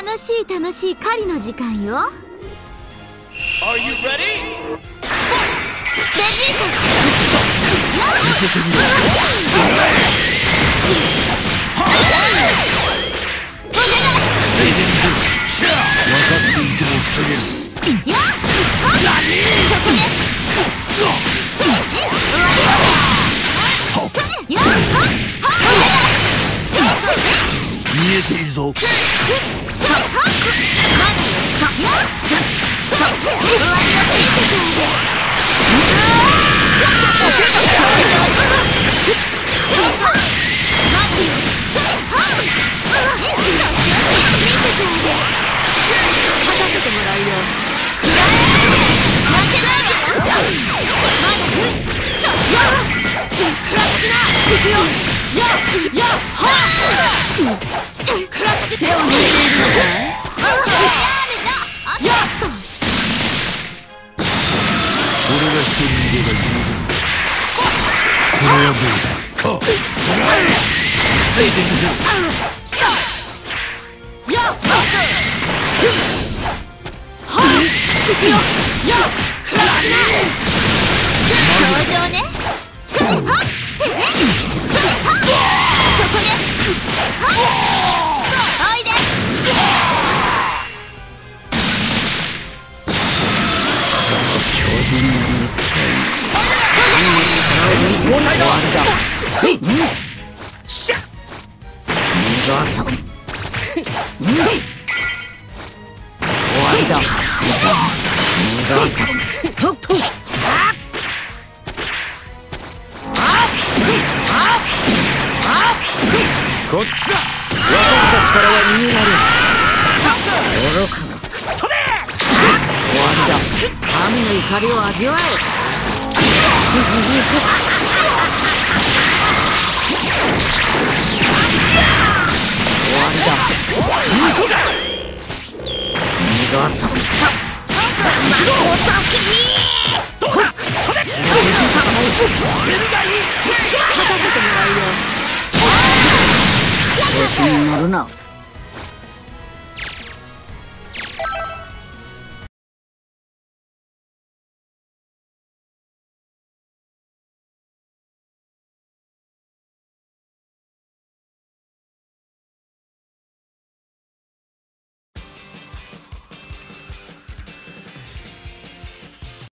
楽しい楽しい狩りの時間よ。Are you ready? ベジー見えているぞ。手を抜いているのかいやっと俺が一人いれば十分だこれはどうだか防いでみせるやっはっ行くよや食らってな登場ね強靭な肉体終わりだ。しゃ逃がさん終わりだ逃がさんほっとこっちだ私たちからは逃げられん愚かな。飛べ終わりだ神の怒りを味わえ終わりだ逃がさんどうだ飛べ調子に乗るな